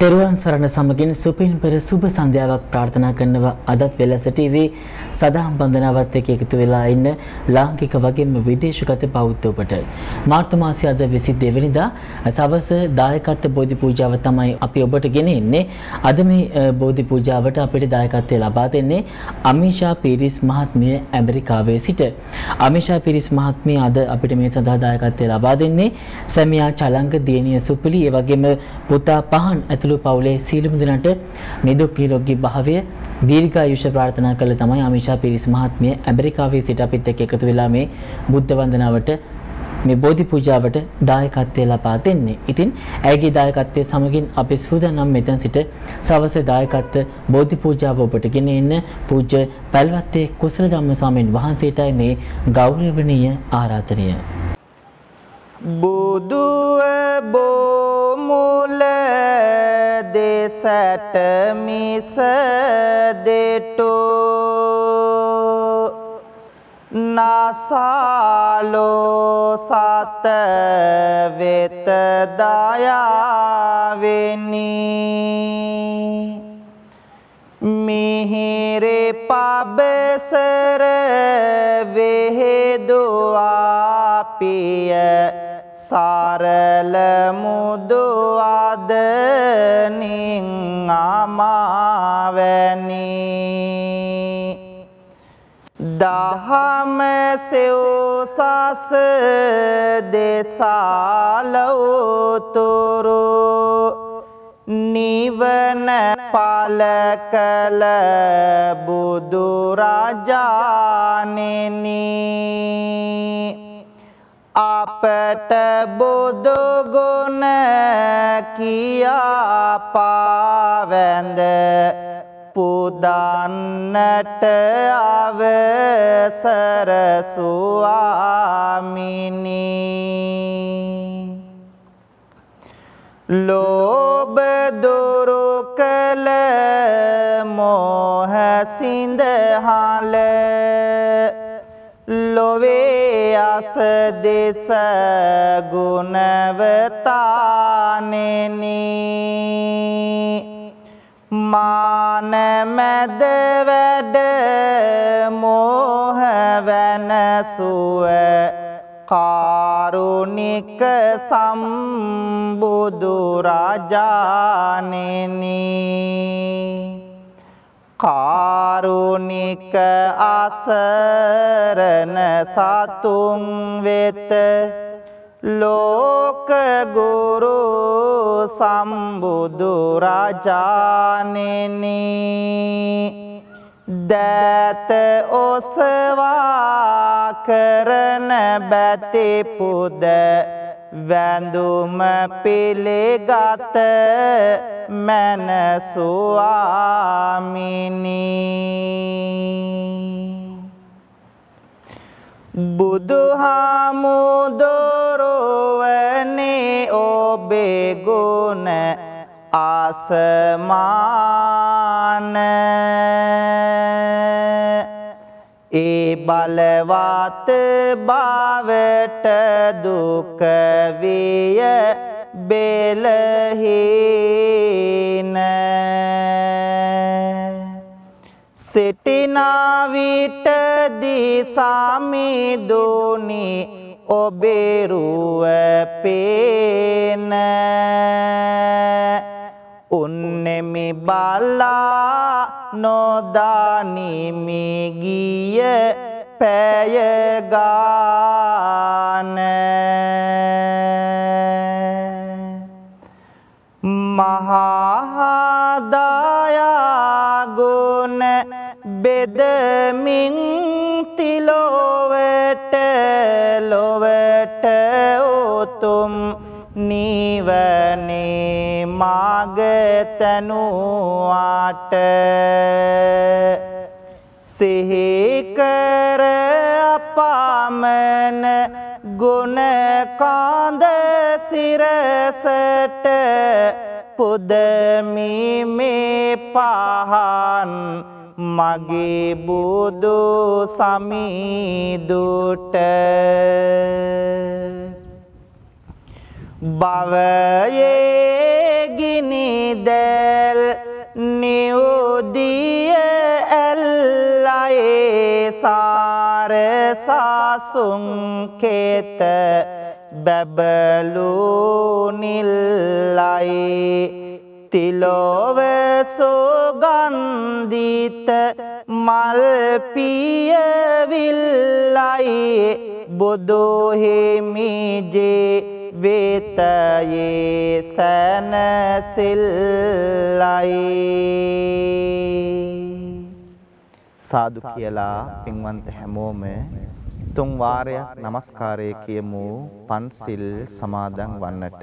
තෙරුවන් සරණ සමගින් සුපින් පෙර සුබ සන්ධ්‍යාවක් ප්‍රාර්ථනා කරනවා. අදත් වෙලස TV සදාම් බන්ධනාවත් එක්ක එකතු වෙලා ඉන්න ලාංකික වගේම විදේශගත බෞද්ධ ඔබට මාර්තු මාසයේ අද 22 වෙනිදා සවස දායකත්ව බෝධි පූජාව තමයි අපි ඔබට ගෙන එන්නේ. අද මේ බෝධි පූජාවට අපිට දායකත්වය ලබා දෙන්නේ අමීෂා පීරිස් මහත්මිය ඇමරිකාවේ සිට. අමීෂා පීරිස් මහත්මිය අද අපිට මේ සඳහා දායකත්වය ලබා දෙන්නේ සැමියා චලංග දියණිය සුපිලි ඒ වගේම පුතා පහන් ඇතුළු ඇතුළු පවුලේ සීලුම දෙනාට නිදුක් නිරෝගී භාවය දීර්ඝායුෂ ප්‍රාර්ථනා කළ තමයි අමිෂා පිරිස් මහත්මිය ඇමරිකාවේ සිට අපිත් එක්ක එකතු වෙලා මේ බුද්ධ වන්දනාවට මේ බෝධි පූජාවට දායකත්වය ලබා දෙන්නේ. ඉතින් ඇයගේ දායකත්වය සමගින් අපි සූදානම් මෙතන සිට සවස දායකත්ව බෝධි පූජාව ඔබට ගෙන එන්න පූජ්‍ය පැල්වත්තේ කුසල ධම්ම ස්වාමීන් වහන්සේටයි මේ ගෞරවනීය ආරාධනය. බුදුව බෝ මුල දෙසට මිස දෙටෝ. නසාලෝ සත වෙත දයාවෙනි. මිහිරේ පබසර වෙහෙදුවා පිය සරල මුදු අදනින් අමාවැනි දහම සෙව්සස දෙසාලවතුරු නිවන පල කළ බුදුරජානෙනී අපට බුදුගුණ කියා පාවැඳ පුදන්නට අවසර සුවාමිනී. ලෝභ දුරු කළ මෝහ සිඳහල ලොවේ අස දෙස ගුණවතානෙනි. මානමැද වැඩ මෝහ වැනසුව කාරුණික සම්බුදුරජානෙනී කාරුණික අසරණ සතුන් වෙත ලෝකගුරු සම්බුදුරජානෙනී දෑත ඔසවා කරන බැතිපුද වැඳුම පිළිගත මැනසුවාමිනී. බුදුහාමුදුරුවනේ ඔබේ ගුණ ආසමාන. ඒ බලවත් භාවට දුක විය බෙලහීන සිටිනා විටදී සමිදුනි ඔබෙරුව පේන. උන්නෙමි බල්ලා නොදානිමි ගිය පැයගාන බෙදමින් තිලොවට ලොවට උතුම් නිවනේ මාගතැනුවාට සිහිකර අපාමන ගුණකාන්ද සිරසට පුදමි මේ පහන් මගේ බුදු සමීදුට භවයේ ගිනිදැල් නිවුදිය ඇල්ලයේ සාරසාසුංකේත බැබලූනිල්ලයි තිලොව සෝගන්දිත මල්පියවිල්ලයි බුදුහිමිජේ වෙතයේ සැනසිල්ලයි සාදු කියලා පින්වන්ත හැමෝම තුන් වාරයක් নমස්කාරය කියමු. පන්සිල් සමාදන් වන්නට.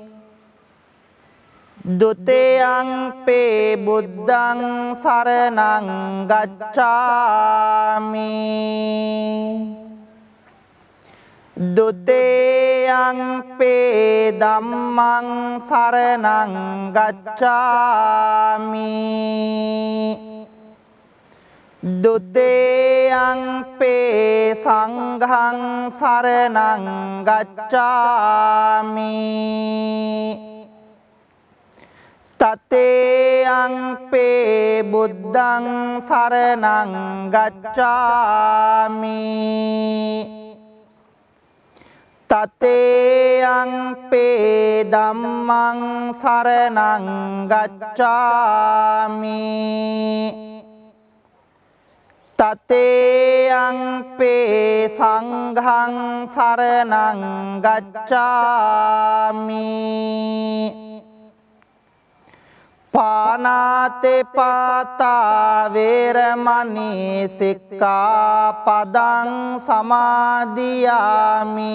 දුතයං පේ බුද්ධං සරණං ගච්ඡාමි. දුතයං පේ ධම්මං සරණං ගච්ඡාමි. දුතයං පේ සංඝං සරණං ගච්ඡාමි. තතේයංපේ බුද්ධං සරණං ගච්ඡාමි। තතේයංපේ ධම්මං සරණං ගච්ඡාමි। තතේයංපේ සංඝං සරණං ගච්ඡාමි। පානාතේ පාතා වේරමණී සික්ඛාපදං සමාදියාමි.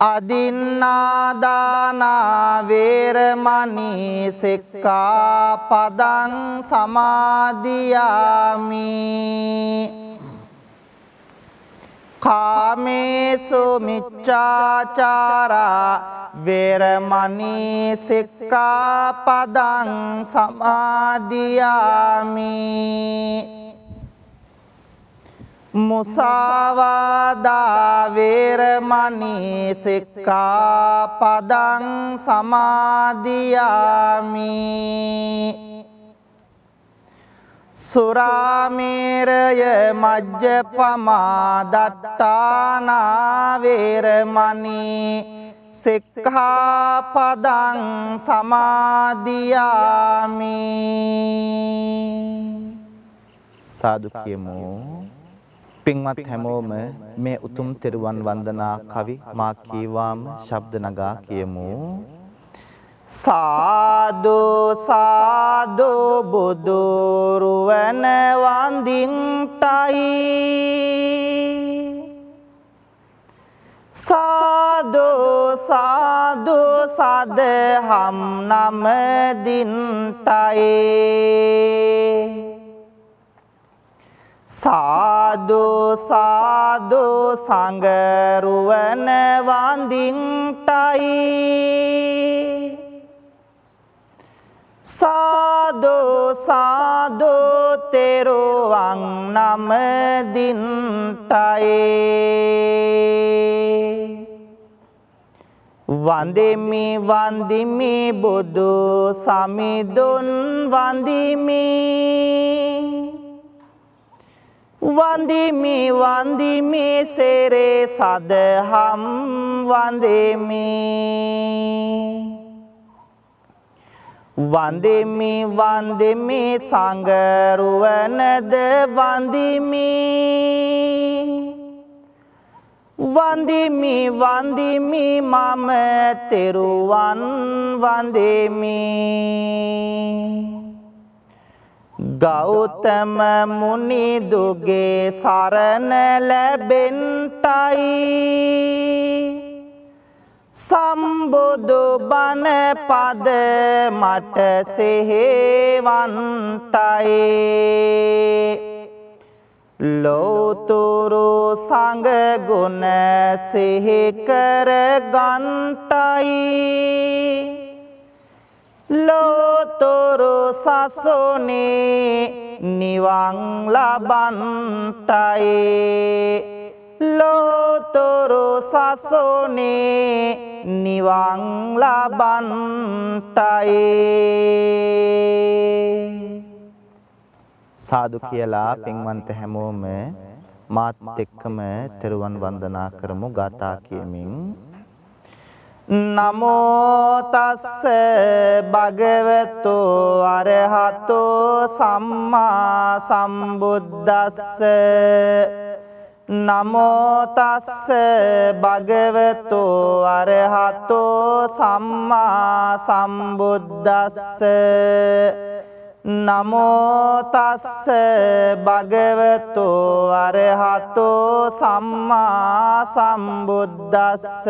අදින්නාදානා වේරමණී සික්ඛාපදං සමාදියාමි. කාමේසු මිච්ඡාචාරා වේරමණී සික්ඛාපදං සමාදියාමි. මුසාවාදා වේරමණී සික්ඛාපදං සමාදියාමි. සුරාමේරය මජ්ජපමා දට්ටානා වේරමණී සික්ඛාපදං සමාදියාමි සාදු කියමු. පින්වත් හැමෝම මේ උතුම් තෙරුවන් වන්දනා කවි මා කීවාම ශබ්ද නගා කියමු. සාදු සාදු බුදුරුවන වන්දින්ටයි සාදු සාදු සදහම් නමදින්ටයි. සාදු සාදු සංගරුවන වන්දින්ටයි සාදු සාදු තෙරුවන් නමදින්ටයි. වන්දෙමි වන්දිමි බුදු සමිඳුන් වන්දිමි. වන්දිමි වන්දිමි සෙරේ සදහම් වන්දෙමි. වන්දෙමි වන්දෙමි සංගරුවනද වන්දිමි. වන්දිමි වන්දිමි මම තෙරුවන් වන්දෙමි. ගෞතම මුනිදුගේ සරණ ලැබෙන්ටයි. සම්බුදු බණ පද මට සෙහෙවන්ටයි. ලෝතුරු සංග ගුණ සිහි කර ගන්ටයි ලෝතුරු සසුනේ නිවන් ලබන්ටයි. ලෝතුරු සසුනේ නිවන් ලබන්ටයි. සාදු කියලා පින්වන්ත හැමෝම මාත් එක්කම තෙරුවන් වන්දනා කරමු ගාථා කියමින්. නමෝ තස්ස භගවතු අරහතෝ සම්මා සම්බුද්දස්ස. නමෝ තස්ස භගවතු අරහතෝ සම්මා සම්බුද්දස්ස. නමෝ තස්ස භගවතු අරහතෝ සම්මා සම්බුද්දස්ස.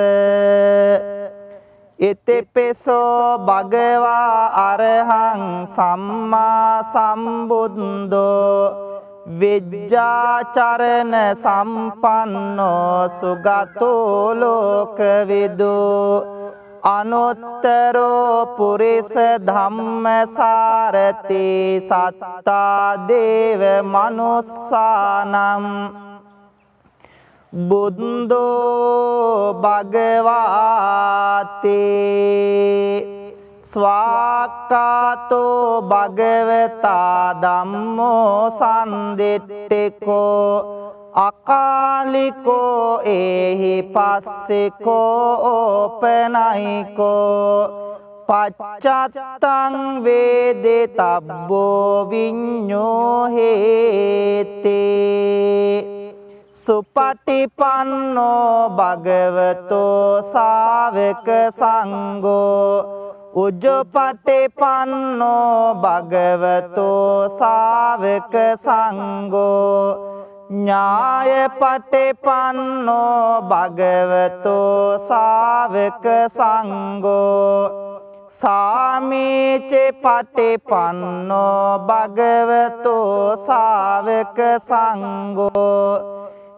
ඉතිපිසෝ භගවා අරහං සම්මා සම්බුද්දෝ. විජ්ජාචරණ සම්පන්නෝ සුගතෝ ලෝකවිදෝ අනුත්තරෝ පුරිස ධම්මසාරති සත්තා දේව මනුස්සානම් බුද්දෝ භගවාතේ ස්වාක්කාතෝ භගවතා ධම්මෝ සන්දිට්ඨිකෝ අකාලිකෝ ඒහි පස්සෙකෝ ඕපනයිකෝ පච්චත්තං වේදේ තබ්බෝ විඤ්ඤෝ හේතේ සුපටිපන්නෝ භගවතෝ සාවක සංඝෝ උජ්ජපටිපන්නෝ භගවතෝ සාවක සංඝෝ. ඥාය පටිපන්නෝ භගවතෝ සාවක සංඝෝ. සාමීච පටිපන්නෝ භගවතෝ සාවක සංඝෝ.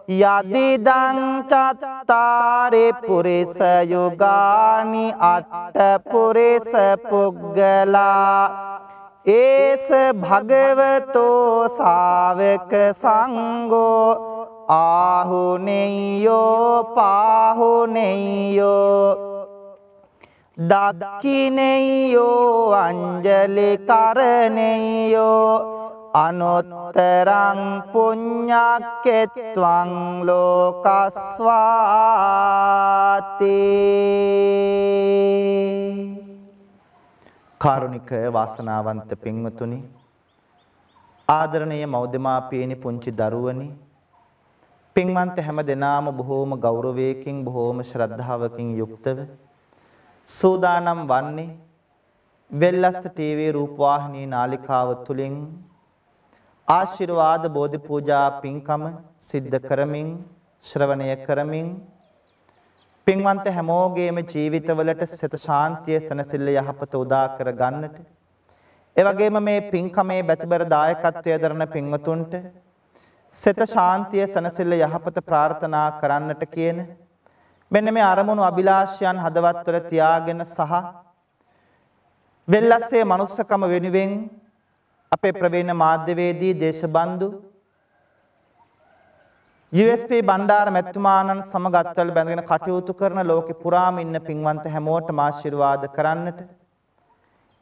යදිදං චත්තාරි පුරිස යුගානි අට්ඨ පුරිස පුග්ගලා ඒස භගවතෝ සාවක සංඝෝ ආහුනෙය්‍යෝ පාහුනෙය්‍යෝ දක්කිනෙය්‍යෝ අංජලි කරනෙය්‍යෝ අනොත්තරං පුඤ්ඤක්කෙත්වං ලෝකස්වාති. කාරුණික වාසනාවන්ත පින්වතුනි ආදරණීය මෞදමාපියනි පුංචි දරුවනි පින්වන්ත හැම දෙනාම බොහෝම ගෞරවයකින් බොහෝම ශ්‍රද්ධාවකින් යුක්තව සූදානම් වන්නේ වෙල්ලස්ස ටීවී රූපවාහිනී නාලිකාව තුලින් ආශිර්වාද බෝධි පූජා පින්කම සිද්ධ කරමින් ශ්‍රවණය කරමින් පින්වන්ත හැමෝගේම ජීවිතවලට සිත ශාන්තිය සනසිල්ල යහපත උදා කර ගන්නට ඒ වගේම මේ පින්කමේ බැතිබර දායකත්වයේ දරන පින්වතුන්ට සිත ශාන්තිය සනසිල්ල යහපත ප්‍රාර්ථනා කරන්නට කියන මෙන්න මේ අරමුණු අභිලාෂයන් හදවත්වල තියාගෙන සහ වෙල්ලස්සේ manussකම වෙනුවෙන් අපේ ප්‍රවීණ මාධ්‍යවේදී දේශබන්දු USP බණ්ඩාර මැතිතුමාණන් සමග අත්වල බැඳගෙන කටයුතු කරන ලෝකෙ පුරාම ඉන්න පින්වන්ත හැමෝටම ආශිර්වාද කරන්නට.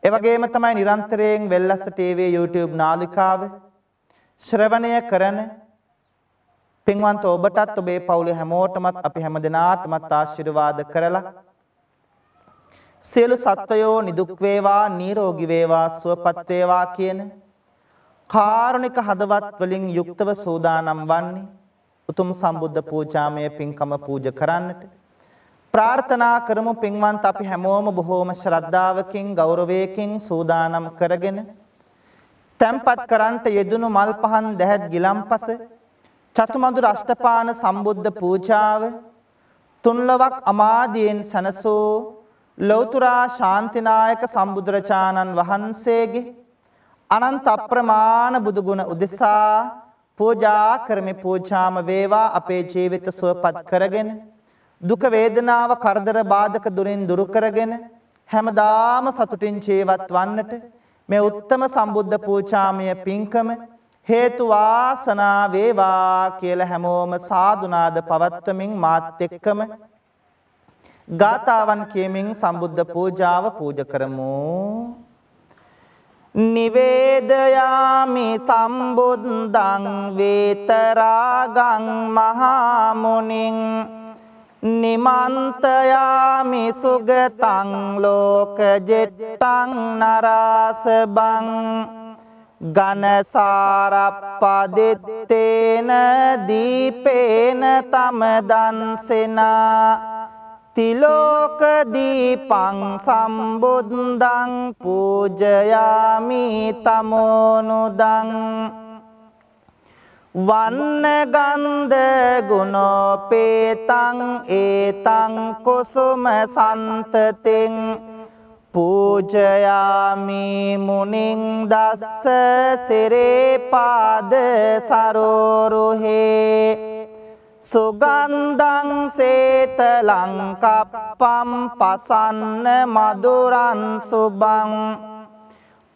ඒ වගේම තමයි නිරන්තරයෙන් වෙල්ලස්ස TV YouTube නාලිකාව ශ්‍රවණය කරන පින්වන්ත ඔබටත් ඔබේ පවුලේ හැමෝටමත් අපි හැමදෙනාටමත් ආශිර්වාද කරලා සියලු සත්වයෝ නිදුක් වේවා නිරෝගී වේවා සුවපත් වේවා කියන කාරුණික හදවත් වලින් යුක්තව සූදානම් වන්නේ උතුම් සම්බුද්ධ පූජාමය පින්කම පූජ කරන්නට. ප්‍රාර්ථනා කරමු පින්වන්ත අපි හැමෝම බොහෝම ශ්‍රද්ධාවකින් ගෞරවයකින් සූදානම් කරගෙන තැම්පත් කරන්ට යෙදුණු මල් පහන් දැහැත් ගිලම්පස චතුමදුර අෂ්ටපාන සම්බුද්ධ පූජාව තුන්ලවක් අමාදියෙන් සනසූ ලෞතුරා ශාන්තිනායක සම්බුදුරජාණන් වහන්සේගේ අනන්ත අප්‍රමාණ බුදුගුණ උදෙසා පූජා කරමි පූජාම වේවා අපේ ජීවිත සුවපත් කරගෙන දුක වේදනාව කරදර බාධක දුරින් දුරු කරගෙන හැමදාම සතුටින් ජීවත් වන්නට මේ උත්තම සම්බුද්ධ පූජාමය පින්කම හේතු වාසනා වේවා කියලා හැමෝම සාදුනාද පවත්වමින් මාත් එක්කම ගාතාවන් කියමින් සම්බුද්ධ පූජාව පූජ කරමු. නිවේදයාමි සම්බුද්ධං වේතරාගං මහා මුනිං නිමන්තයාමි සුගතං ලෝකජෙට්ටං නරාසබං. ගනසාරප්පදිත්තේන දීපේන තමදන්සෙනා තිලෝකදීපං සම්බුද්ධං පූජයාමි තමෝනුදං. වන්න ගන්ධ ගුණෝපේතං ඒතං කුසුම සන්තතින්. පූජයාමි මුනිං දස්ස සිරේපාද සරෝරුහේ. සුගන්ධං සේතලං කප්පම් පසන්න මදුරන් සුබං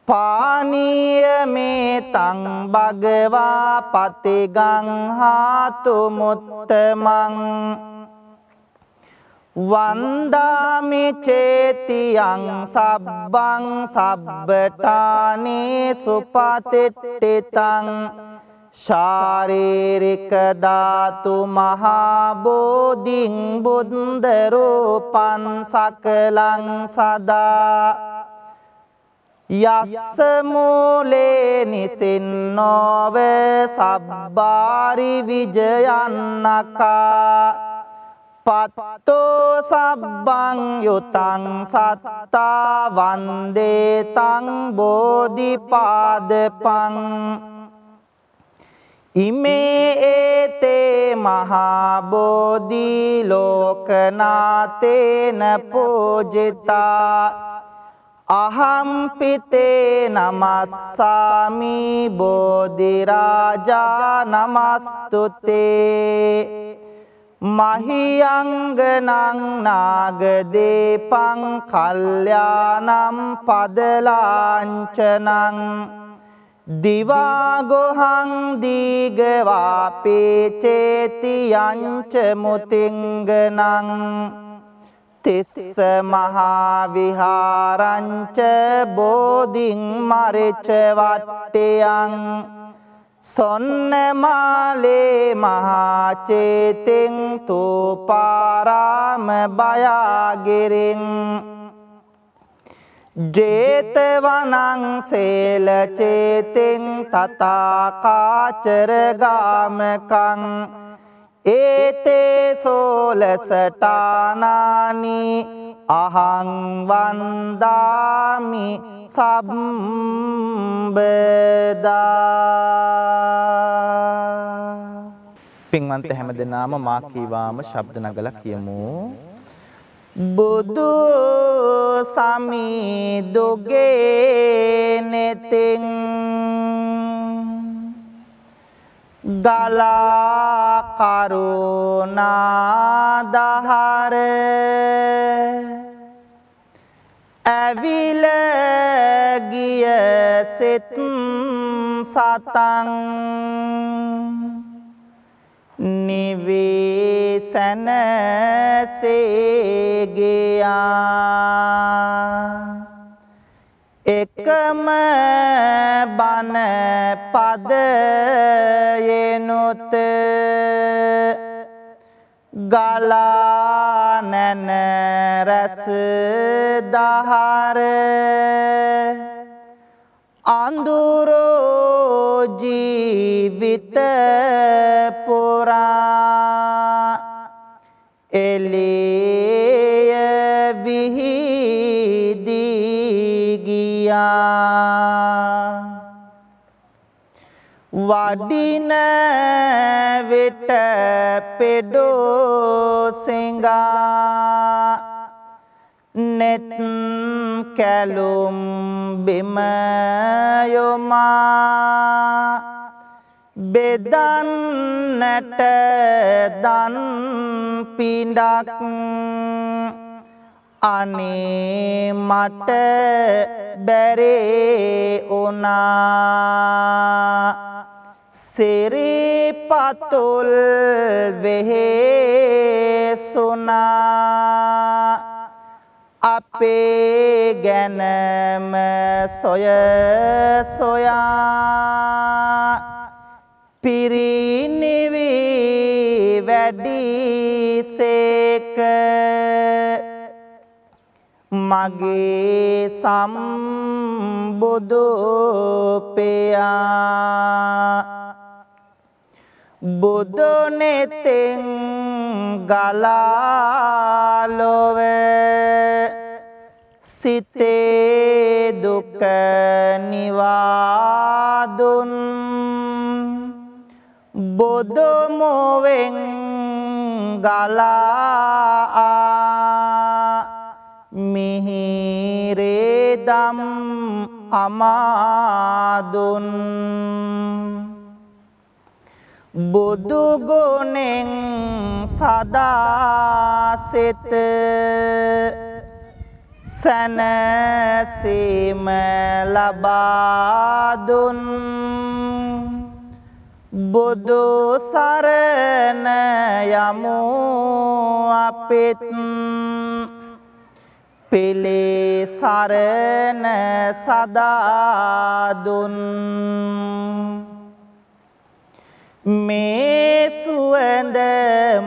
පානීය මේ තං භගවා පතිගං හාතු මුත්තමං වන්දාමි චේතියං සබ්බං සබ්බටානේ සුපතිට්ඨිතං ශාරීරික ධාතු මහා බෝධින් බුද්ධ රූපං සකලං සදා. යස්ස මූලේ නිසින්නෝව සබ්බාරි විජයන්නකා. පත්තෝ සබ්බං යුතං සත්තා වන්දේතං බෝධිපාදපං. ඉමේ ඒතේ මහා බෝධි ලෝකනාතේන පූජිතා අහම්පිතේ නමස්සාමි බෝධිරාජා නමස්තුතේ. මහියංගනං නාගදේපං කල්්‍යානම් පදලාංචනං දිවාගොහං දීගවාපේචේතියංච මුතිංගනං තිස්ස මහාවිහාරංච බෝධිං මරිච වට්ටයං සොන්නමාලේ මහාචේතෙන් තූපාරාම බයාගිරින් ජේතවනං සේලචේතෙන් තතාකාචරගාමකං ඒතේ සෝලසටානානි අහං වන්දාමි සම්බදා පින්වන්ත හැම දෙනාම මා කීවාම ශබ්ද නගලා කියමු. බුදු සමිදුගේ නෙතින් ගලා කරුණාදහර ඇවිල ගිය සෙත් සතන් නිවේසැනසේගයා එකම බන පදයනුත ගලා නැන රැස දහර වඩින වෙට පෙඩෝ සිඟා නෙත් කැලුම් බිම යොමා බෙදන්නට දන් පිඩක් අනේ මට බැරේ උනා. සිරිපතුල් වෙහෙසුනා. අපේ ගැනම සොය සොයා. පිරිනිවී වැඩිසේක මගේ සම්බුදුපයා බුදුනෙතෙන් ගලාලොව. සිතේ දුක නිවාදුන් බොදොමොවෙන් ගලා මිහිරේදම් අමාදුන්. බුදුගුණෙන් සදාසෙත සැනසීම ලබාදුන් බුදු සරණ යමු අපිත්. පෙළේ සරණ සදාදුන් මේ සුවඳ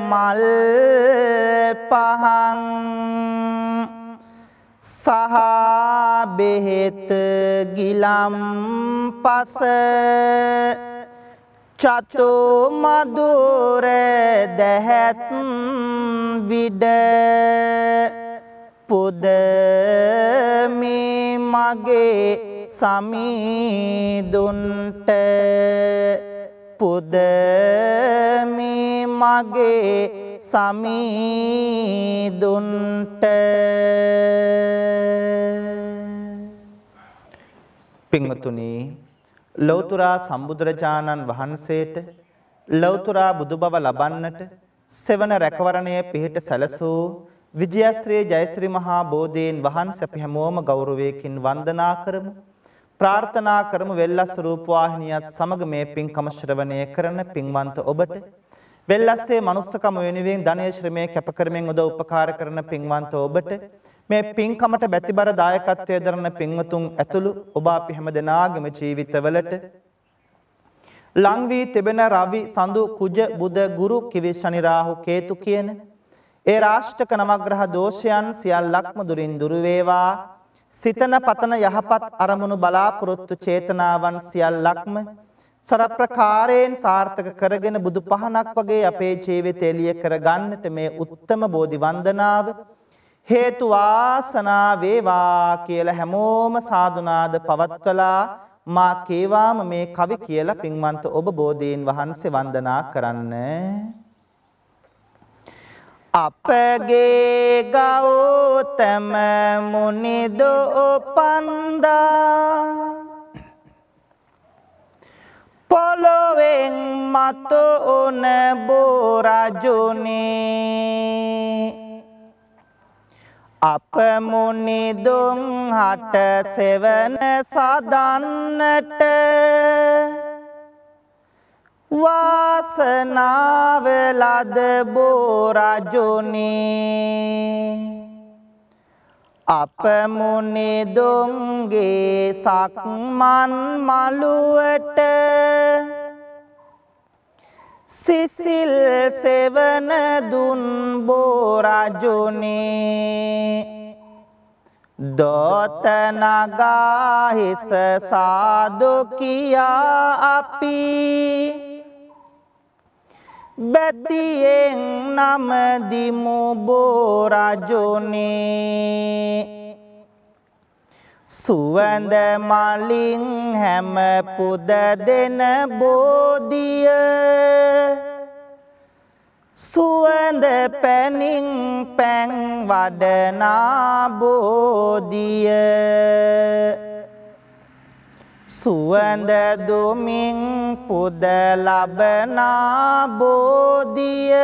මල් පහන් සහ බෙහෙත ගිලම් පස චතු මදුර දැහැත් විඩ පුදමි මගේ සමීදුන්ට පුදමි මගේ සමීදුන්ට පිංමතුනී ලෞතුරා සම්බුදුරජාණන් වහන්සේට ලෞතුරා බුදු බව ලබන්නට සෙවන රැකවරණය පිහිට සැලසූ විජයශ්‍රී ජයශ්‍රී මහා බෝධීන් වහන්සේ අපි හැමෝම ගෞරවයකින් වන්දනා කරමු. ප්‍රාර්ථනා කරමු වෙල්ලස් රූපවාහිනියත් සමග මේ පින්කම ශ්‍රවණය කරන පින්වන්ත ඔබට. වෙල්ලස්සේ මනුස්සකම වෙනුවෙන් ධනය ශ්‍රමය කැප කරමින් උදව් උපකාර කරන පින්වන්ත ඔබට මේ පින්කමට බැතිබර දායකත්වය දරන පින්වතුන් ඇතුළු ඔබ අපි හැම දෙනාගේම ජීවිතවලට. ලං වී තිබෙන රවි සඳු කුජ බුද ගුරු කිවි ශනි රාහු කේතු කියන ඒ රාෂ්ටක නවග්‍රහ දෝෂයන් සියල්ලක්ම දුරින් දුරු වේවා. සිතන පතන යහපත් අරමුණු බලාපොරොත්තු චේතනාවන් සියල්ලක්ම සරප්‍රකාරයෙන් සාර්ථක කරගෙන බුදු පහනක් වගේ අපේ ජීවිතය එළිය කර ගන්නට මේ උත්තම බෝධි වන්දනාව හේතු වාසනා වේවා කියලා හැමෝම සාදුනාද පවත්වලා මා කේවාම මේ කවි කියලා පින්වන්ත ඔබ බෝධීන් වහන්සේ වන්දනා කරන්න. අපගේ ගෞතම මුනිදෝ පන්දා පොළොවෙන් මතු උන බෝරජුනේ අප මුනිදුන් හට සෙවන සදන්නට වාසනාව ලද බෝරජුනේ. අප මුනිදුන්ගේ සක්මන් මළුවට සිසිල් සෙවන දුන් බෝරජුනේ. දෝතනගා හිස සාදු කියා අපි බැතියෙන් නමදිමු බෝරජුනේ. සුවඳ මලින් හැම පුද දෙන බෝධිය. සුවඳ පැනින් පැන් වඩනා බෝධිය. සුවඳ දුමින් පුද ලබනා බෝධිය.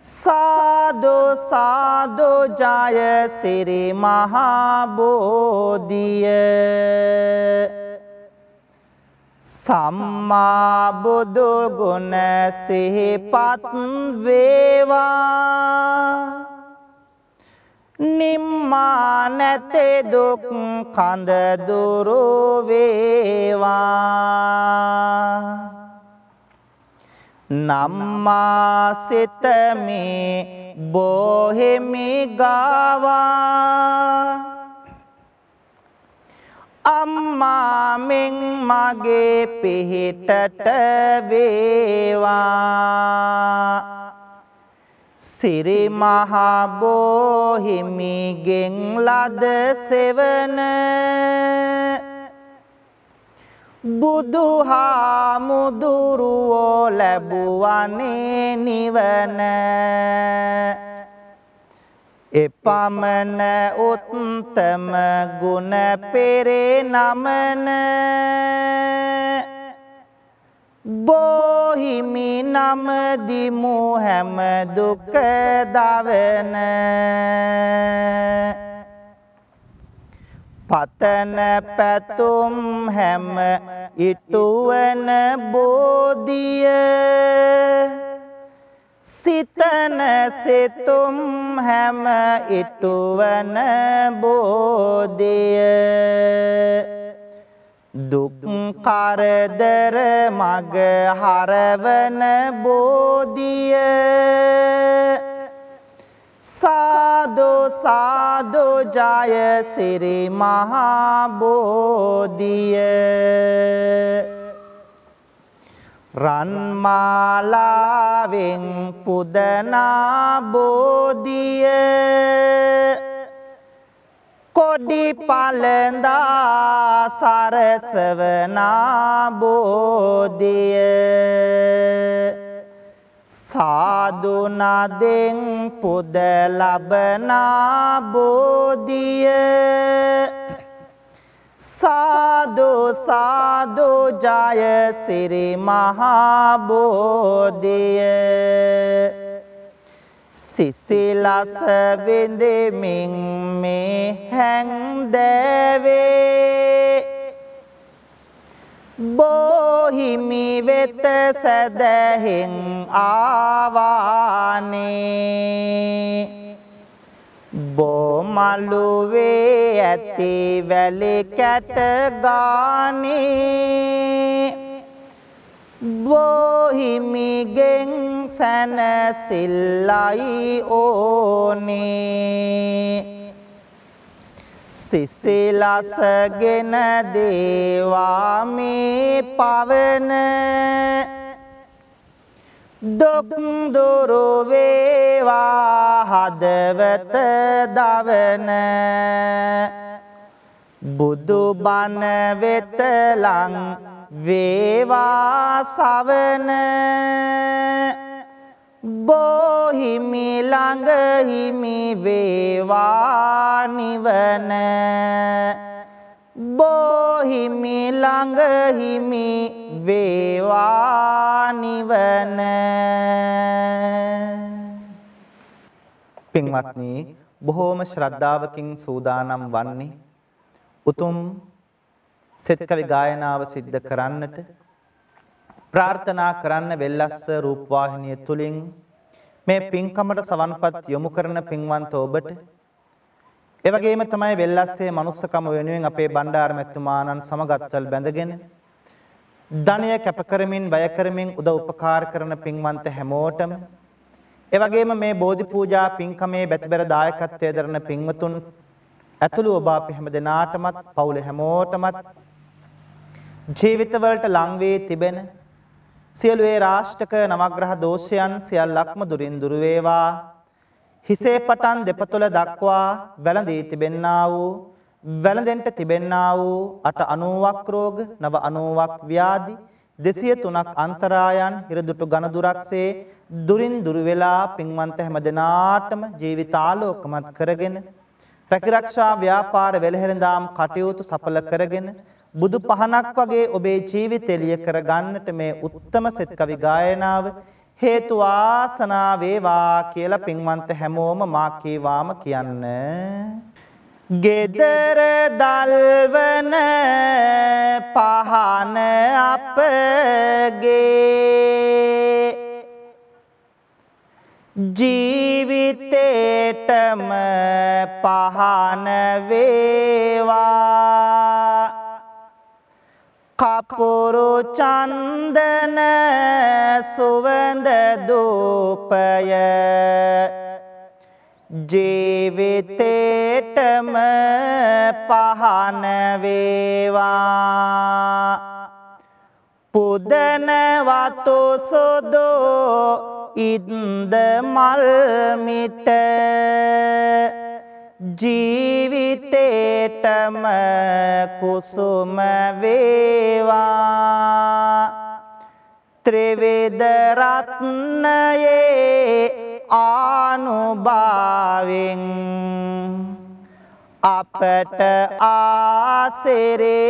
සාදු සාදු ජය සිරි මහා බෝධිය. සම්මා බුදු ගුණ සිහිපත් වේවා. නිම්මා නැතේ දුක් කඳ දුරු වේවා. නම්මා සිතමේ බොහෙමි ගාවා. අම්මාමෙන් මගේ පිහිටට වේවා. සිරි මහා බෝහිමිගෙන් ලද සෙවන බුදුහාමුදුරුවෝ ලැබුවනේ නිවන. එපමණ උත්තම ගුණ පෙරේ නමන. බෝහිමි නමදිමු හැම දුක දවන. පතන පැතුම් හැම ඉටුවන බෝධිය. සිතන සිතුම් හැම ඉටුවන බෝධිය. දුක් කරදර මග හරවන බෝධිය. සාදු සාදු ජය සිරි මහා බෝධිය. රන්මාලාවෙන් පුදනා බෝධිය. කොඩි පලඳා සරසවනා බෝධිය සාදුනදෙන් පුද ලබනා බෝධිය සාදු සාදු ජය සිරි මහා බෝධිය. සිසිලස විඳෙමින් මේ හැන්දෑවේ බෝහිමි වෙත සැදැහෙන් ආවානේ. බෝමලුවේ ඇති වැලි කැට ගානේ. බෝහිමිගෙන් සැනසිල්ලයි ඕනේ. සිසිලසගෙන දේවා මේ පවන. දුක් දුරු වේවා හදවත දවන. බුදු බණ වෙත ලං වේවා සවන බෝහිමි ළඟහිමි වේවා නිවන බෝහිමි ළඟහිමි වේවා නිවන පින්වත්නි බොහෝම ශ්‍රද්ධාවකින් සූදානම් වන්නේ උතුම් සෙත්කවි ගායනාව සිද්ධ කරන්නට ප්‍රාර්ථනා කරන්න වෙල්ලස්ස රූපවාහිනිය තුලින් මේ පින්කමට සවන්පත් යොමු කරන පින්වන්ත ඔබට ඒ වගේම තමයි වෙල්ලස්සේ manussකම වෙනුවෙන් අපේ බණ්ඩාර මැතිතුමාණන් සමගත්වල් බැඳගෙන ධනය කැප කරමින් වැය කරමින් උදව් උපකාර කරන පින්වන්ත හැමෝටම ඒ වගේම මේ බෝධි පූජා පින්කමේ බැතිබර දායකත්වයේ දරන පින්වතුන් ඇතුළු ඔබ අපි හැම දෙනාටමත් පවුල හැමෝටමත් ජීවිතවලට ලං වී තිබෙන සියලු ඒ රාෂ්ටක නවග්‍රහ දෝෂයන් සියල්ලක්ම දුරින් දුර වේවා. හිසේ පටන් දෙපතුල දක්වා වැළඳී තිබෙන්නා වූ වැළඳෙන්ට තිබෙන්නා වූ අට 90ක් රෝග නව 90ක් ව්‍යාධි 203ක් අන්තරායන් හිරදුටු ඝනදුරක්සේ දුරින් දුර වෙලා පින්වන්ත හැම දිනාටම ජීවිතාලෝකමත් කරගෙන රැකිරක්ෂා ව්‍යාපාර වෙළහෙළඳාම් කටයුතු සඵල කරගෙන බුදු පහනක් වගේ ඔබේ ජීවිතය එළිය කර ගන්නට මේ උත්තම සෙත් කවි ගායනාව හේතු වාසනා වේවා කියලා පින්වන්ත හැමෝම මා කීවාම කියන්න. ගෙදර දල්වන පහන අපගේ ජීවිතේටම පහන වේවා කපුරු චන්දන සුවඳ දූපය. ජීවිතේටම පහන වේවා. පුදන වතු සුදෝ ඉන්ද මල් මිට. ජීවිතේටම කුසුම වේවා. ත්‍රිවිධ රත්නයේ ආනුභාවෙන් අපට ආසිරේ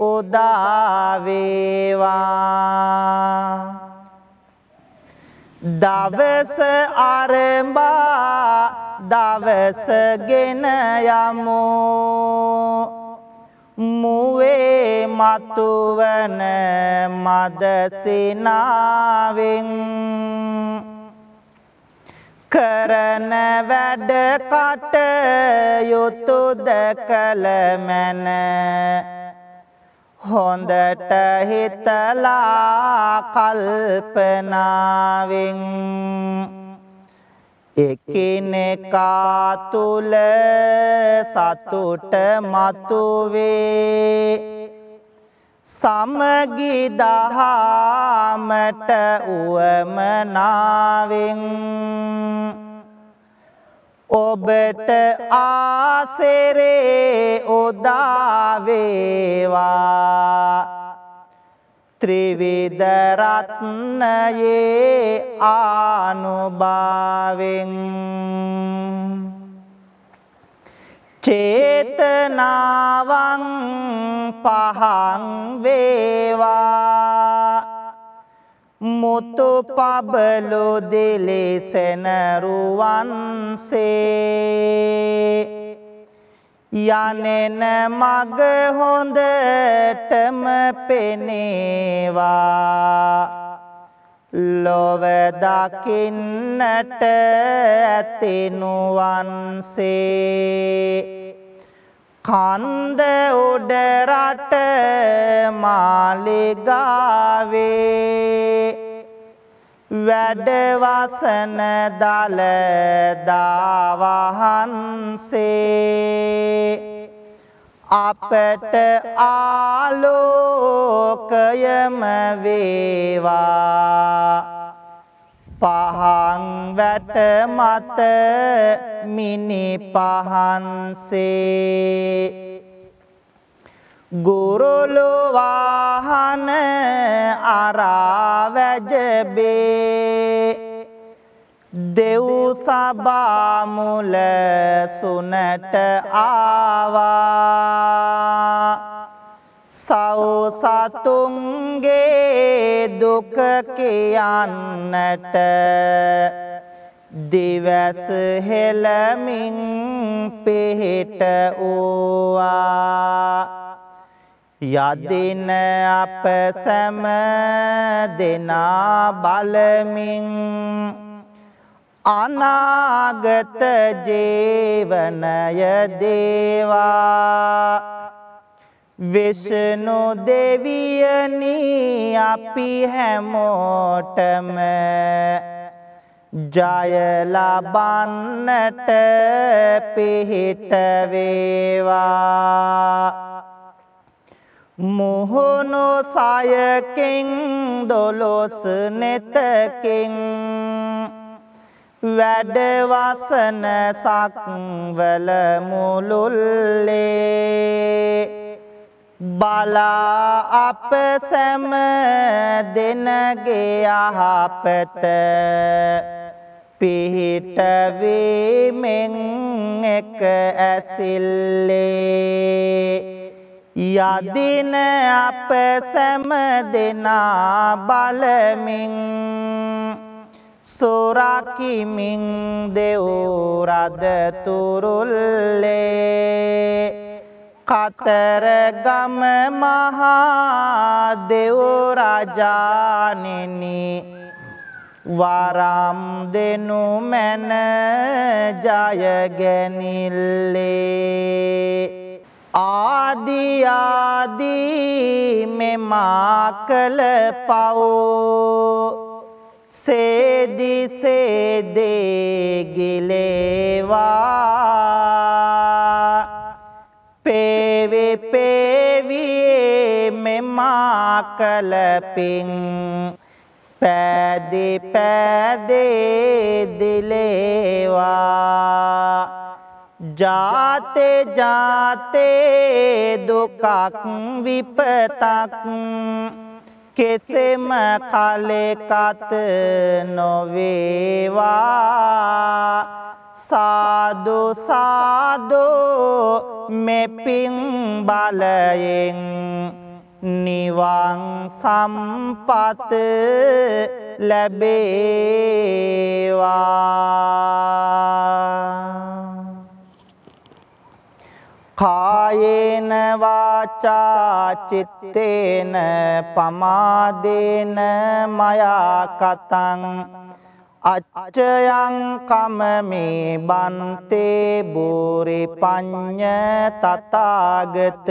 උදා වේවා දවස අරඹා දවසගෙන යමු. මුවේ මතුවන මදසිනාවෙන් කරන වැඩ කටයුතුද කළ මැන. හොඳට හිතලා කල්පනාවෙන් එකිනෙකා තුල සතුට මතුවේ. සමගි දහමට උවමනාවෙන්. ඔබට ආසෙරේ උදාවේවා ත්‍රිවිධ රත්නයේ ආනුභාවෙන් චේතනාවං පහං වේවා. මුතු පබලු දිලිසෙනරුවන්සේ යනෙන මග හොඳටම පෙනේවා. ලොව දකින්නට ඇතිනුවන්සේ කන්ද උඩ රට මාලිගාවේ. වැඩවසන දල දාවහන්සේ අපට ආලෝකයම වේවා. පහන් වැට මත මිනි පහන්සේ ගුරුලු වාහන අරා වැජබේ දෙව් සබා මුල සුනට ආවා. සව් සතුන්ගේ දුක කියන්නට දිවැස හෙළමින් පිහිට වූවා. යදින අප සැම දෙනා බලමින් අනාගත ජීවනය දේවා. විෂ්ණු දෙවියනි අපි හැමෝටම ජය ලබන්නට පිහිට වේවා. මුහුණු සයකින් දොළොස් නෙතකින්. වැඩවසන සක්වල මුළුල්ලේ. බලා අප සැම දෙනගේ අහපත. පිහිටවීමෙන් එක ඇසිල්ලේ. යදින අප සැම දෙනා බලමින් සොරකිමින් දෙවරද තුරුල්ලේ කතරගම මහා දෙවරජානෙනි වරම් දෙනු මැන ජයගැනිල්ලේ ආදියාදී මෙමා කළ පවෝ සේදිසේදේගිලේවා පේවෙ පේවියේ මෙමා කලපින් පැදි පැදේ දිලේවා. ජාතේ ජාතේ දුකක් විපතක් කෙසෙම කලෙකත නොවේවා සාදු සාදු මෙපින් බලයෙන් නිවන් සම්පත ලැබේවා කායේන වාචා චිත්තේන පමාදේන මයා කතං අච්චයං කමමේ බන්තේ බෝරි පඤ්ඤ තථාගත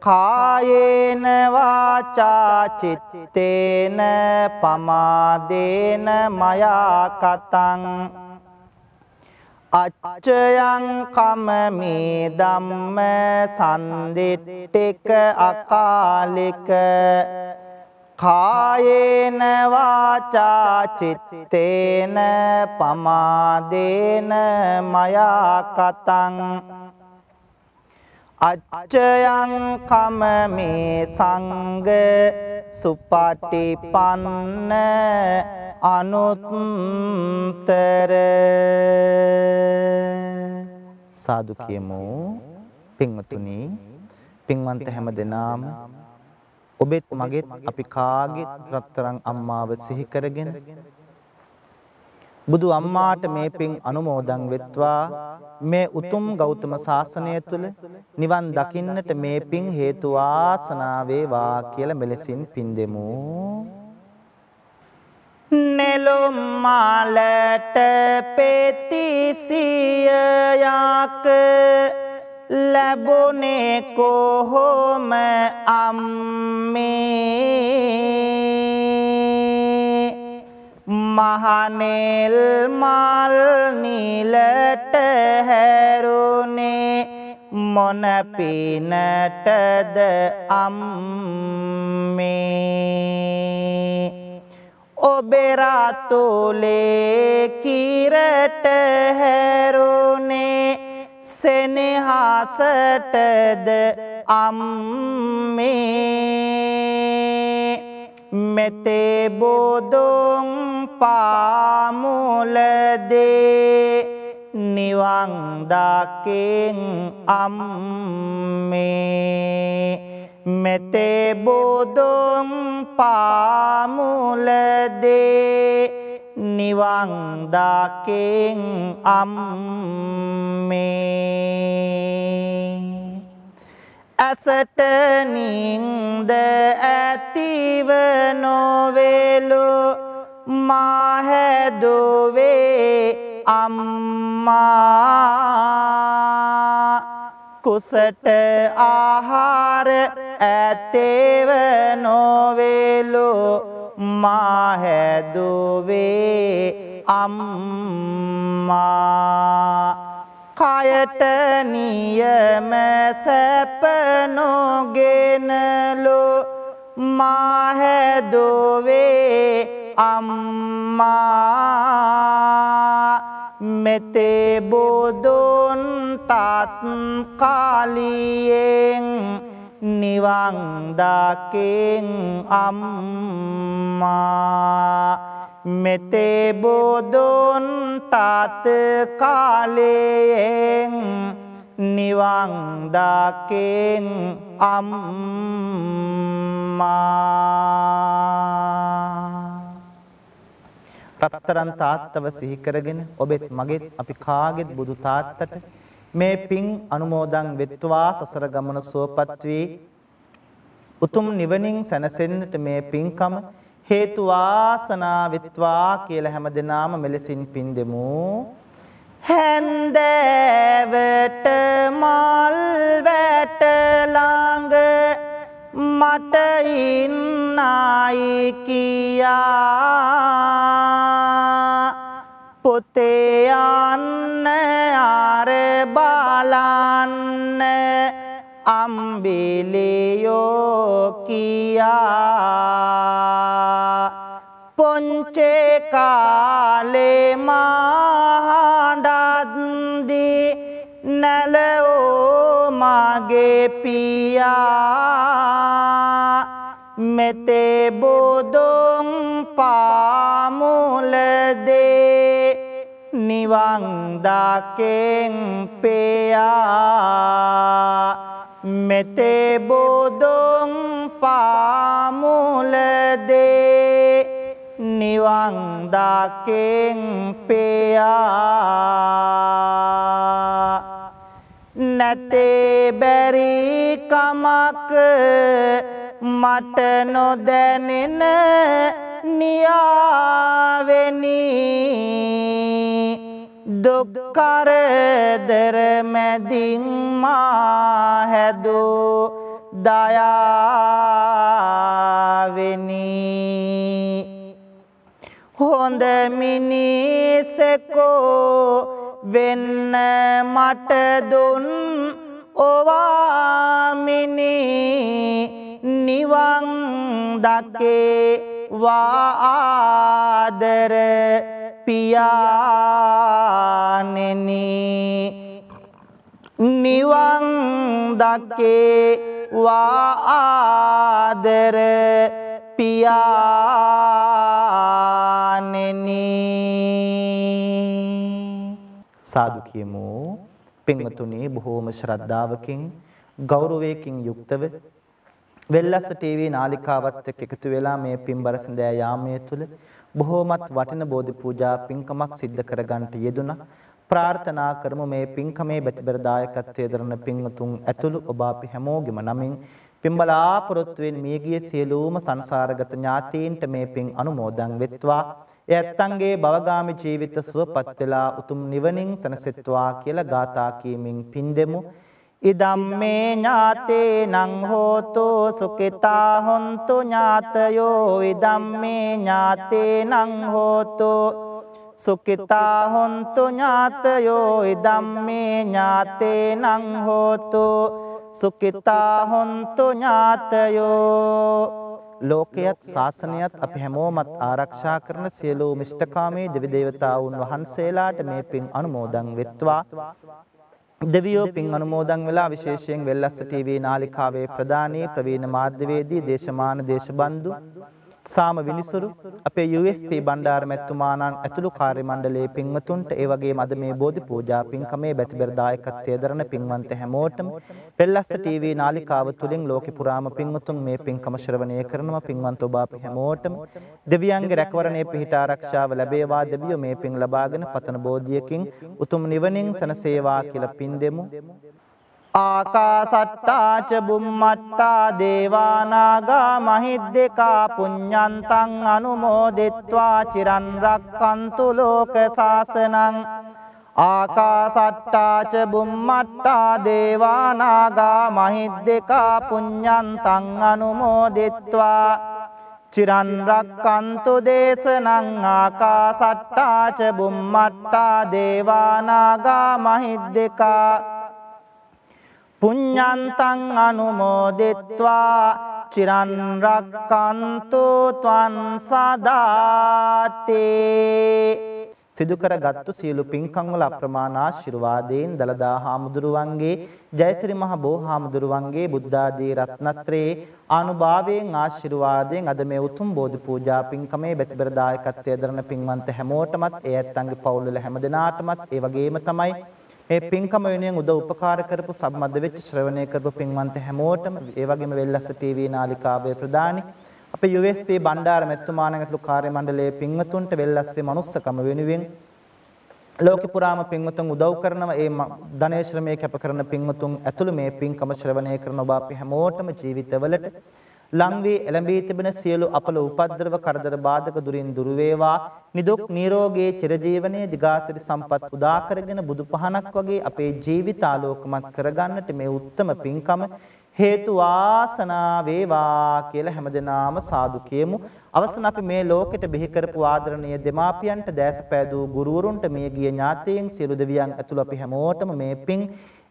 කායේන වාචා චිත්තේන පමාදේන මයා කතං අච්චයං කමමේ ධම්ම සන්දිට්ඨික අකාලික කායේන වාචා චිත්තේන පමාදේන මයා කතං අච්චයං කමමේ සංග සුපටිපන්න අනුත්තර. සාදු කියමු පින්වතුනි පින්වන්ත හැම දෙනාම ඔබෙත් මගෙත් අපි කාගෙත් රත්තරන් අම්මාව සිහි කරගෙන බුදු අම්මාට මේ පින් අනුමෝදන් වෙත්වා. මේ උතුම් ගෞතම සාසනය තුල නිවන් දකින්නට මේ පින් හේතු වාසනා වේවා කියලා මෙලෙසින් පින් දෙමු. නෙළුම් මාලට පෙතිසියයක් ලැබුණේ කොහොම අම්මේ? මහනෙල් මල් නිලට හැරුණේ. මොන පිනටද අම්මේ ඔබෙරාතුලේ කිරට හැරුණේ. සෙනෙහසටද අම්මේ? මෙතේ බෝදොන් පාමුලදේ නිවන් දකින් අම්මේ. මෙතේ බෝදොම් පාමුලදේ නිවන් දකින් අම්මේ. ඇසට නින්ද ඇතිව නොවේලු මාහැදුවේ අම්මා. කුසට ආහාර ඇතේව නොවේලු මාහැදුවේ අම්මා. කයට නියම සැප නොගෙනලු. මාහැදුවේ අම්මා මෙතේ බෝධොන්ටත් කාලියෙන් නිවංදකෙන් අම්මා මෙතේ බෝධොන්ටත් කාලයෙන් නිවංදකෙන් අම්මා. රත්තරන් තාත්තව සිහි කරගෙන ඔබෙත් මගෙත් අපි කාගෙත් බුදු තාත්තට මේ පිං අනුමෝදන් වෙත්වා සසර ගමන සුවපත් වී. උතුම් නිවනින් සැනසෙන්නට මේ පිංකම හේතු වාසනා වෙත්වා කියලා හැමදෙනාම මෙලෙසින් පින් දෙමු. හැන්දෑවට මල් වැට ළඟ මට ඉන්නයි කියා. පොතේ යන්න ආර බලන්න අම්බිලියෝ කියා. පොංචේ කාලේ මහඬද්දී නැලෝ මගේ පියා මෙතේ බොදොන් පාමුලදේ නිවන් දකෙන් පෙයා මෙතේ බොදොන් නිවන් දකෙන් පෙයා. නැතේ බැරි කමක් මට නොදැනෙන නියාවෙනි. දුක්කරදර මැදින් මා හැදූ දයාවෙනි. හොඳ මිනිසෙකෝ වෙන්න මට දුන්. ඔවාමිනි නිවන් දකේ වාආදර පියානෙනි නිවන් දකේ වාආදර පියානෙනි සාදු කියමු. පින්වතුනි බොහෝම ශ්‍රද්ධාවකින් ගෞරවයකින් යුක්තව වෙල්ලස්ස ටීවී නාලිකාවත් එක්ක එකතු වෙලා මේ පින්බර සඳෑ යාමයේ තුල බොහෝමත් වටින බෝධි පූජා පින්කමක් සිද්ධ කරගන්නට යෙදුණා ප්‍රාර්ථනා කරමු. මේ පින්කමේ බැතිබර දායකත්වයේ දරන පින්වතුන් ඇතුළු ඔබ අපි හැමෝගෙම නමින් පින්බලාපොරොත්තුවෙන් මියගිය සියලුම සංසාරගත ඥාතීන්ට මේ පින් අනුමෝදන් වෙත්වා. ඒ ඇත්තන්ගේ භවගාමි ජීවිත සුවපත් වෙලා උතුම් නිවනින් සැනසෙත්වා කියලා ගාථා කීමින් පින් දෙමු ඉදම්මේ ඥාතේ නං හෝතු සුකිතා හොන්තු ඥාතයෝ. ඉදම්මේ ඥාතේ නං හෝතු සුකිතා හොන්තු ඥාතයෝ. ඉදම්මේ ඥාතේ නං හෝතු සුකිතා හොන්තු ඥාතයෝ. ලෝකයත් ශාසනයත් අපි හැමෝමත් ආරක්ෂා කරන සියලු මිෂ්ඨකාමී දෙවි දේවතාවුන් වහන්සේලාට මේ පින් අනුමෝදන් වෙත්වා. දෙවියෝ පින් අනුමෝදන් වෙලා විශේෂයෙන් වෙල්ලස්ස ටීවී නාලිකාවේ ප්‍රධානී ප්‍රවීණ මාධ්‍යවේදී දේශමාන දේශබන්දු සාම විනිසුරු අපේ USP බණ්ඩාර මැතිතුමාණන් ඇතුළු කාර්ය මණ්ඩලයේ පින්වතුන්ට ඒ වගේම අද මේ බෝධි පූජා පින්කමේ බැතිබර දායකත්වයේ දරන පින්වන්ත හැමෝටම පෙල්ලස්ස ටීවී නාලිකාව තුලින් ලෝකෙ පුරාම පින්වතුන් මේ පින්කම ශ්‍රවණය කරනවා පින්වන්ත ඔබ අපි හැමෝටම දෙවියන්ගේ රැකවරණය පිහිට ආරක්ෂාව ලැබේවා දෙවියෝ මේ පින් ලබාගෙන පතන බෝධියකින් උතුම් නිවනින් සැනසේවා කියලා පින් දෙමු ආකාසට්ටාච බුම්මට්ටා දේවානාගා මහිද්දකා පුඤ්ඤන්තං අනුමෝදිත්වා චිරන් රක්칸තු ලෝක සාසනං ආකාසට්ටාච බුම්මට්ටා දේවානාගා මහිද්දකා පුඤ්ඤන්තං අනුමෝදිත්වා චිරන් රක්칸තු දේශනං ආකාසට්ටාච බුම්මට්ටා දේවානාගා මහිද්දකා පුඤ්ඤන්තං අනුමෝදිත්වා චිරන් රක්칸තු ත්වං සදාතේ. සිදු කරගත්තු සියලු පින්කම් වල අප්‍රමාණ ආශිර්වාදයෙන් දලදා හාමුදුරුවන්ගේ ජයසිරි මහ බෝ හාමුදුරුවන්ගේ බුද්ධ ආදී රත්නත්‍රයේ ආනුභාවයෙන් ආශිර්වාදයෙන් අද මේ උතුම් බෝධි පූජා පින්කමේ බෙතබර දායකත්වයේ දරන පින්වන්ත හැමෝටමත් ඒ ඇත්තන්ගේ පවුල් වල හැම දෙනාටමත් ඒ වගේම තමයි මේ පින්කම වෙනුවෙන් උදව් උපකාර කරපු සම්බන්ධ වෙච්ච ශ්‍රවණය කරපු පින්වන්ත හැමෝටම ඒ වගේම වෙල්ලස්ස ටීවී නාලිකාවේ ප්‍රදානි අපේ USP බණ්ඩාර මෙතුමාණන්ගත්ලු කාර්ය මණ්ඩලයේ පින්වතුන්ට වෙල්ලස්සේ මනුස්සකම වෙනුවෙන් ලෝකෙ පුරාම පින්වතුන් උදව් කරනවා. ඒ ධනේ ශ්‍රමයේ කැප කරන පින්වතුන් ඇතුළු මේ පින්කම ශ්‍රවණය කරන ඔබ අපි හැමෝටම ජීවිතවලට ලං වී එළඹී තිබෙන සියලු අපල උපද්‍රව කරදර බාධක දුරින් දුර වේවා නිදුක් නිරෝගී චිරජීවනයේ දිගාසිරි සම්පත් උදා කරගෙන බුදු පහනක් වගේ අපේ ජීවිත ආලෝකමත් කරගන්නට මේ උත්තම පින්කම හේතු වාසනා වේවා කියලා හැමදෙනාම සාදු කියමු. අවසන් අපි මේ ලෝකෙට බිහි කරපු ආදරණීය දෙමාපියන්ට දැස පෑදූ ගුරුවරුන්ට මේ ගිය ඥාතීන් සියලු දෙවියන් ඇතුළු අපි හැමෝටම මේ පිං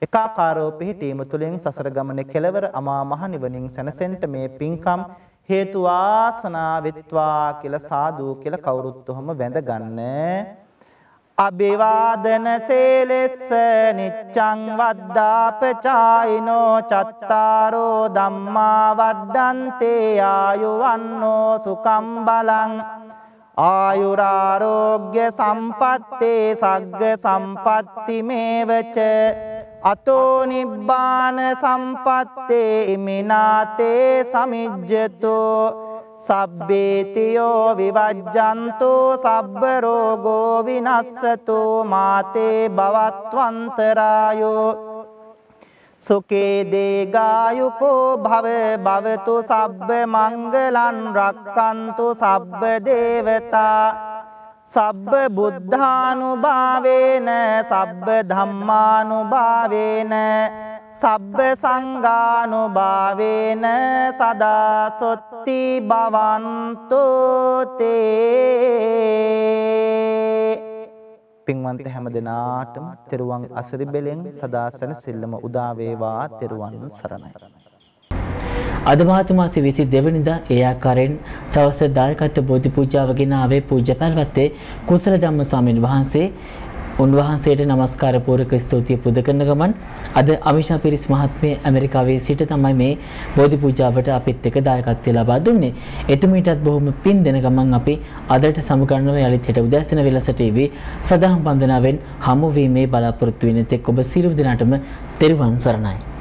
එකාකාරව පිහිටීම තුළින් සසර ගමනේ කෙලවර අමා මහ නිවනින් සැනසෙන්න මේ පිංකම් හේතු වාසනා වෙත්වා කියලා සාදු කියලා කවුරුත් ඔහම වැඳ ගන්න. අභිවාදන සේලෙස්ස නිච්චං වද්දාපචායිනෝ චත්තාරෝ ධම්මා වඩ්ඩන්තේ ආයුවන්නෝ සුකම් බලං ආයුරාරෝග්‍ය සම්පත්තේ සග්ග සම්පත්ති මේවච අතෝ නිබ්බාන සම්පත්තේ ඉමිනාතේ සමිජ්ජතෝ සබ්බේතියෝ විවජ්ජන්තෝ සබ්බ රෝගෝ විනස්සතෝ මාතේ භවත්වන්තරායෝ සුකේ දේගායුකෝ භව භවතු සබ්බ මංගලන් රක්කන්තු සබ්බ දේවතා සබ්බ බුද්ධානුභාවේන සබ්බ ධම්මානුභාවේන සබ්බ සංගානුභාවේන සදා සොත්ති භවන්තෝ තේ. පින්වන්ත හැම දෙනාටම තෙරුවන් අසරි බෙලෙන් සදාසන සිල්ලම උදා වේවා. තෙරුවන් සරණයි. අද මාර්තු මාසේ 22 වෙනිදා ඒ ආකාරයෙන් සවස් දායකත්ව බෝධි පූජාවගෙන ආවේ පූජ්‍ය පැල්වත්තේ කුසල ධම්ම ස්වාමීන් වහන්සේ උන්වහන්සේට নমස්කාර පූර්වක ස්තුතිය පුද කරන ගමන් අද අමිෂා පිරිස් මහත්මිය ඇමරිකාවේ සිට තමයි මේ බෝධි පූජාවට අපිත් එක්ක දායකත්වය ලබා දුන්නේ. එතුමීටත් බොහොම පින් දෙන ගමන් අපි අදට සමුගන්නව යලිත් හෙට උදෑසන වෙලස ටීවී සදාම් වන්දනාවෙන් හමු වීමේ බලාපොරොත්තු වෙන තෙක් ඔබ සියලු දෙනාටම තෙරුවන් සරණයි.